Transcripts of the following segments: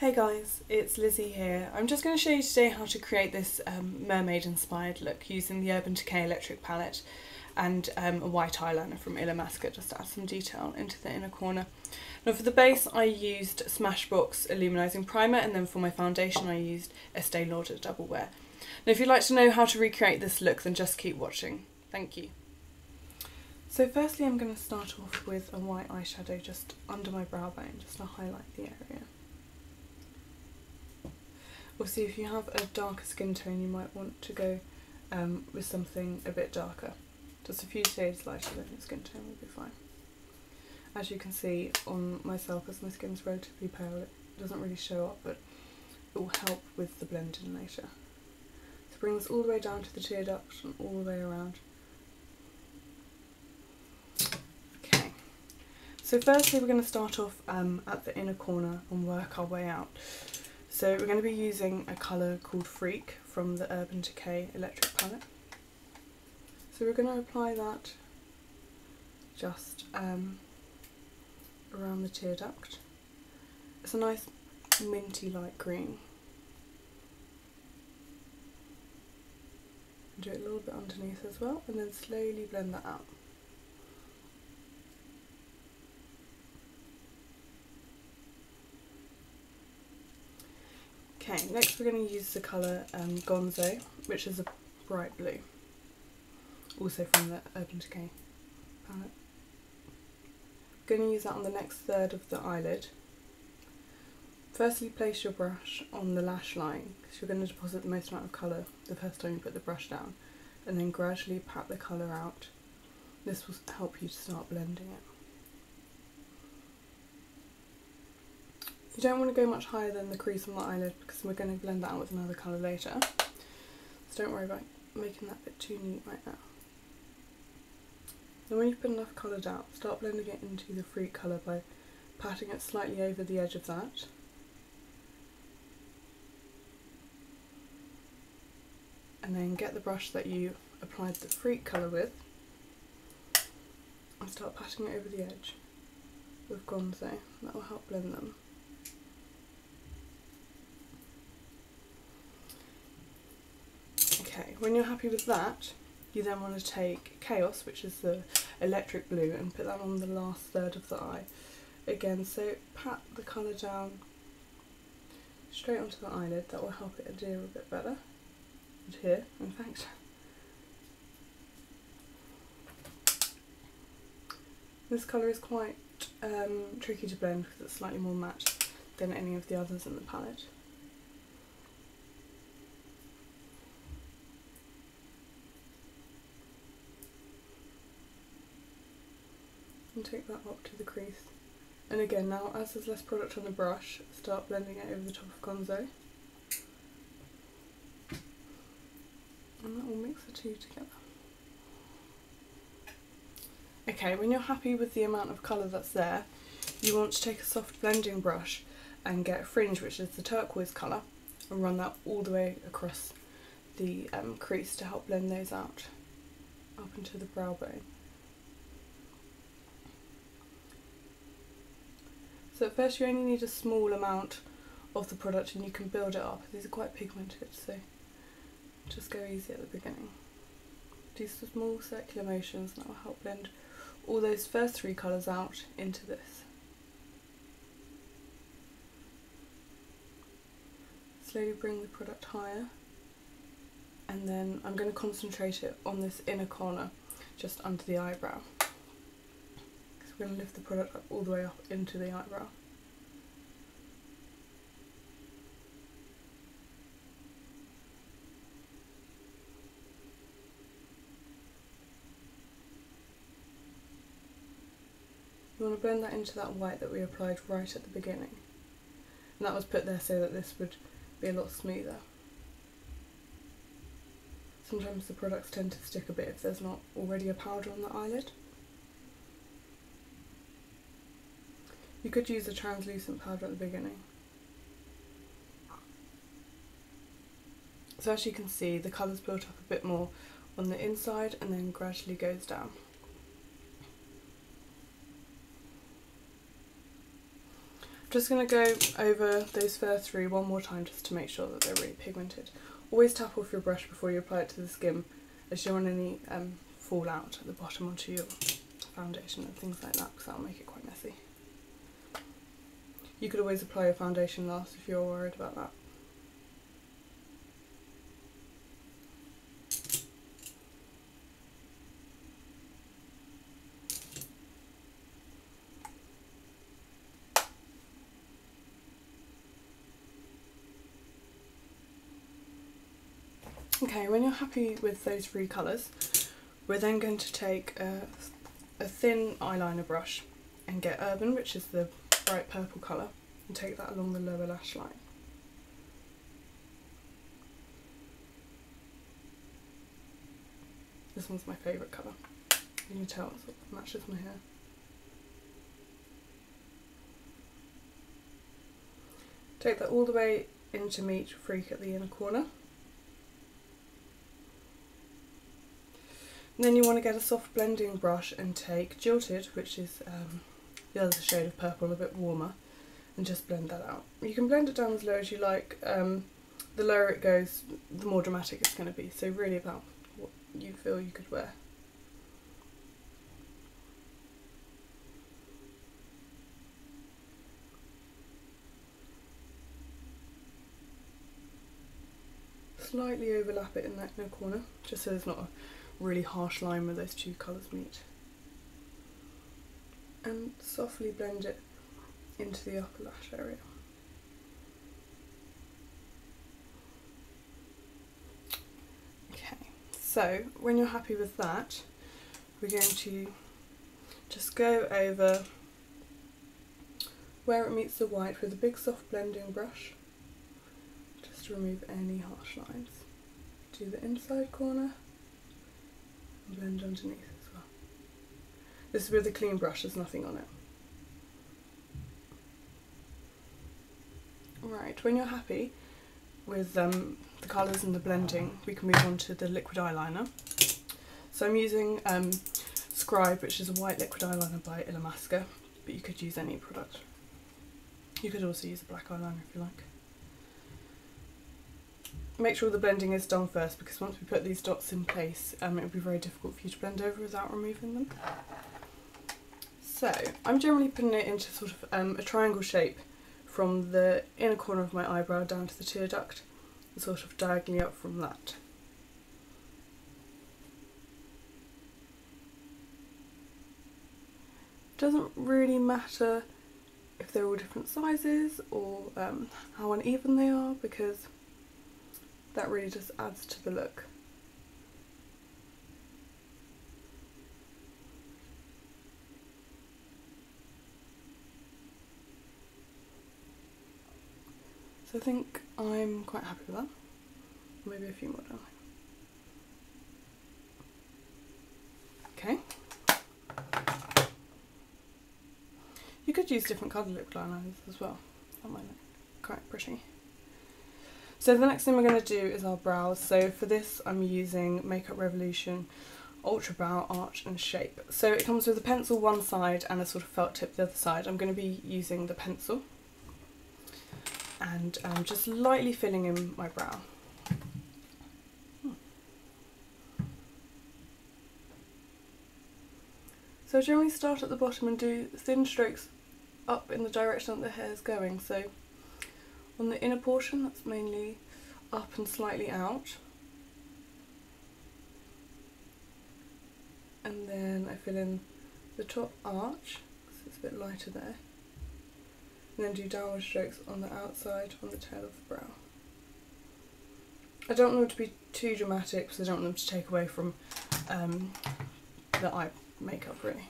Hey guys, it's Lizzie here. I'm just going to show you today how to create this um, mermaid inspired look using the Urban Decay electric palette and um, a white eyeliner from Illamasqua just to add some detail into the inner corner. Now for the base I used Smashbox Illuminizing Primer and then for my foundation I used Estee Lauder Double Wear. Now if you'd like to know how to recreate this look then just keep watching. Thank you. So firstly I'm going to start off with a white eyeshadow just under my brow bone just to highlight the area. Obviously if you have a darker skin tone you might want to go um, with something a bit darker. Just a few shades lighter than your skin tone will be fine. As you can see on myself as my skin's relatively pale it doesn't really show up but it will help with the blending later. So bring this all the way down to the tear duct and all the way around. Okay, so firstly we're going to start off um, at the inner corner and work our way out. So we're going to be using a colour called Freak from the Urban Decay electric palette. So we're going to apply that just um, around the tear duct. It's a nice minty light green. Do it a little bit underneath as well and then slowly blend that out. Okay, next we're going to use the colour um, Gonzo, which is a bright blue, also from the Urban Decay palette. Going to use that on the next third of the eyelid. Firstly place your brush on the lash line, because you're going to deposit the most amount of colour the first time you put the brush down, and then gradually pat the colour out. This will help you to start blending it. You don't want to go much higher than the crease on the eyelid because we're going to blend that out with another colour later. So don't worry about making that bit too neat right now. Then when you've put enough colour down, start blending it into the fruit colour by patting it slightly over the edge of that. And then get the brush that you applied the fruit colour with and start patting it over the edge with Gonzo. That will help blend them. Okay, when you're happy with that, you then want to take Chaos, which is the electric blue, and put that on the last third of the eye. Again, so pat the colour down straight onto the eyelid, that will help it adhere a bit better. Adhere, in fact. This colour is quite um, tricky to blend because it's slightly more matte than any of the others in the palette. And take that up to the crease. And again, now as there's less product on the brush, start blending it over the top of Gonzo. And that will mix the two together. Okay, when you're happy with the amount of colour that's there, you want to take a soft blending brush and get fringe, which is the turquoise colour, and run that all the way across the um, crease to help blend those out up into the brow bone. So at first you only need a small amount of the product and you can build it up. These are quite pigmented so just go easy at the beginning. Do some small circular motions and that will help blend all those first three colours out into this. Slowly bring the product higher and then I'm going to concentrate it on this inner corner just under the eyebrow. Going to lift the product up all the way up into the eyebrow. You want to blend that into that white that we applied right at the beginning. And that was put there so that this would be a lot smoother. Sometimes the products tend to stick a bit if there's not already a powder on the eyelid. You could use a translucent powder at the beginning. So as you can see, the colour's built up a bit more on the inside and then gradually goes down. just going to go over those first three one more time just to make sure that they're really pigmented. Always tap off your brush before you apply it to the skin as you don't want any um, fallout at the bottom onto your foundation and things like that because that'll make it. You could always apply your foundation last if you're worried about that. Okay, when you're happy with those three colours, we're then going to take a, a thin eyeliner brush and get Urban, which is the bright purple colour, and take that along the lower lash line. This one's my favourite colour. Can you tell it matches my hair. Take that all the way into Meet Freak at the inner corner. And then you want to get a soft blending brush and take Jilted, which is um, the other shade of purple, a bit warmer, and just blend that out. You can blend it down as low as you like. Um, the lower it goes, the more dramatic it's going to be. So really about what you feel you could wear. Slightly overlap it in that inner corner, just so there's not a really harsh line where those two colours meet. And softly blend it into the upper lash area. Okay, so when you're happy with that, we're going to just go over where it meets the white with a big soft blending brush just to remove any harsh lines. Do the inside corner and blend underneath. This is with a clean brush, there's nothing on it. Right, when you're happy with um, the colours and the blending, we can move on to the liquid eyeliner. So I'm using um, Scribe, which is a white liquid eyeliner by Illamasqua, but you could use any product. You could also use a black eyeliner if you like make sure the blending is done first because once we put these dots in place um, it will be very difficult for you to blend over without removing them. So I'm generally putting it into sort of um, a triangle shape from the inner corner of my eyebrow down to the tear duct and sort of diagonally up from that. Doesn't really matter if they're all different sizes or um, how uneven they are because that really just adds to the look. So I think I'm quite happy with that. Maybe a few more down. Okay. You could use different coloured lip liners as well. That might look quite pretty. So the next thing we're going to do is our brows. So for this I'm using Makeup Revolution Ultra Brow Arch and Shape. So it comes with a pencil one side and a sort of felt tip the other side. I'm going to be using the pencil and um, just lightly filling in my brow. So I generally start at the bottom and do thin strokes up in the direction that the hair is going. So on the inner portion that's mainly up and slightly out and then I fill in the top arch because it's a bit lighter there and then do downward strokes on the outside on the tail of the brow. I don't want them to be too dramatic because I don't want them to take away from um, the eye makeup really.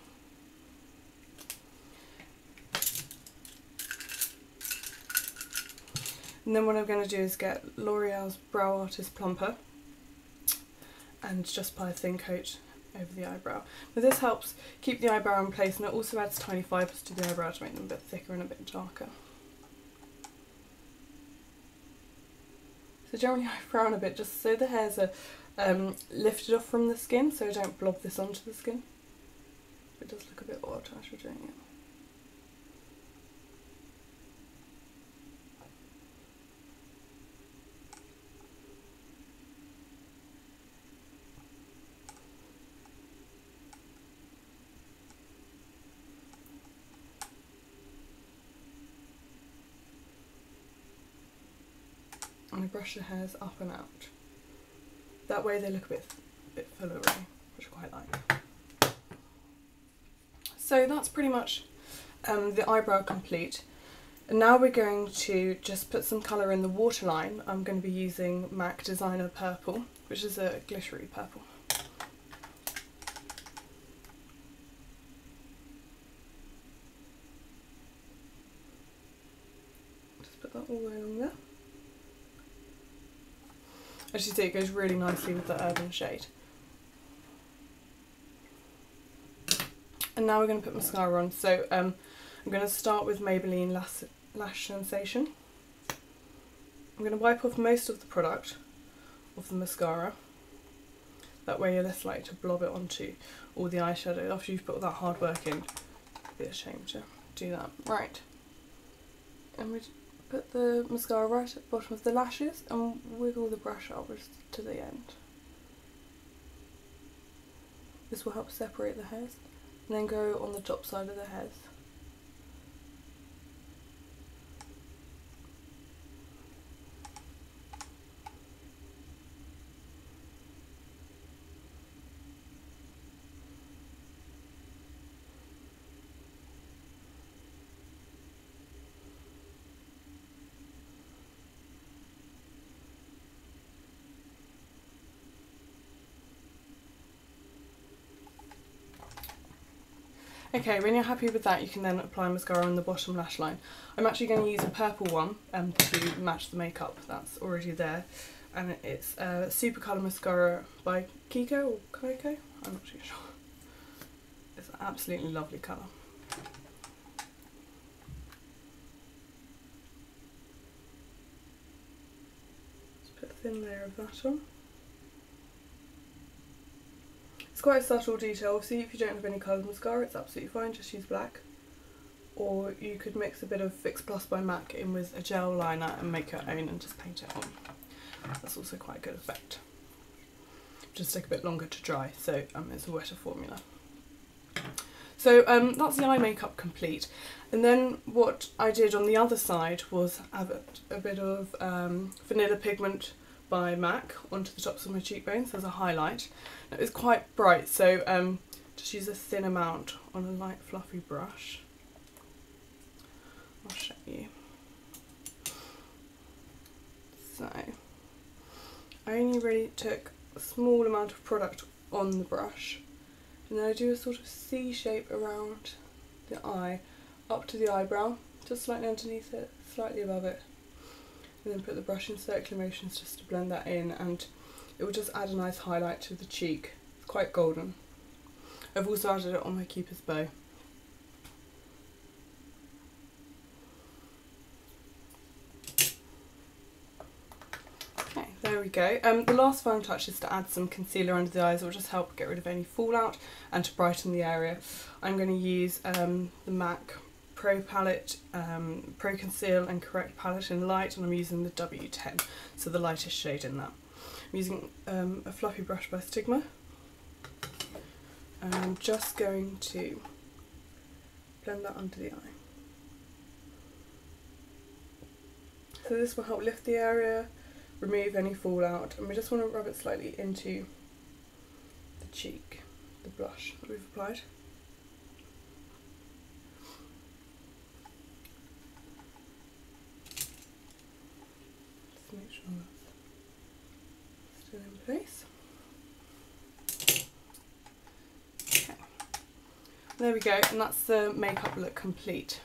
And then what I'm going to do is get L'Oreal's Brow Artist Plumper and just apply a thin coat over the eyebrow. Now this helps keep the eyebrow in place and it also adds tiny fibres to the eyebrow to make them a bit thicker and a bit darker. So generally I frown a bit just so the hairs are um, lifted off from the skin so I don't blob this onto the skin. It does look a bit odd as we're doing it. Brush the hairs up and out. That way they look a bit, bit fuller which I quite like. So that's pretty much um, the eyebrow complete. And now we're going to just put some colour in the waterline. I'm going to be using MAC Designer Purple, which is a glittery purple. Just put that all the way along there. As you see, it goes really nicely with the urban shade. And now we're going to put mascara on. So um, I'm going to start with Maybelline Lash, Sensation. I'm going to wipe off most of the product of the mascara. That way you're less likely to blob it onto all the eyeshadow. After you've put all that hard work in, it'd be ashamed to do that. Right. And we put the mascara right at the bottom of the lashes and wiggle the brush upwards to the end. This will help separate the hairs. And then go on the top side of the hairs. Okay, when you're happy with that, you can then apply mascara on the bottom lash line. I'm actually going to use a purple one um, to match the makeup that's already there. And it's a Super Colour Mascara by Kiko or Coco, I'm not too sure. It's an absolutely lovely colour. Just put a thin layer of that on. It's quite a subtle detail. Obviously, if you don't have any coloured mascara, it's absolutely fine. Just use black. Or you could mix a bit of Fix Plus by MAC in with a gel liner and make your own and just paint it on. That's also quite a good effect. Just take a bit longer to dry, so um, it's a wetter formula. So um, that's the eye makeup complete. And then what I did on the other side was add a bit of um, vanilla pigment by MAC onto the tops of my cheekbones as a highlight. It was quite bright, so um, just use a thin amount on a light fluffy brush. I'll show you. So, I only really took a small amount of product on the brush and then I do a sort of C shape around the eye up to the eyebrow, just slightly underneath it, slightly above it and then put the brush in circular motions just to blend that in and it will just add a nice highlight to the cheek. It's quite golden. I've also added it on my cupid's bow. Okay, there we go. Um, the last final touch is to add some concealer under the eyes. It will just help get rid of any fallout and to brighten the area. I'm going to use um, the MAC Pro Palette, um, Pro Conceal and Correct Palette in light and I'm using the W10, so the lightest shade in that. I'm using um, a fluffy brush by Sigma. And I'm just going to blend that under the eye. So this will help lift the area, remove any fallout, and we just want to rub it slightly into the cheek, the blush that we've applied. In place. Okay. There we go, and that's the makeup look complete.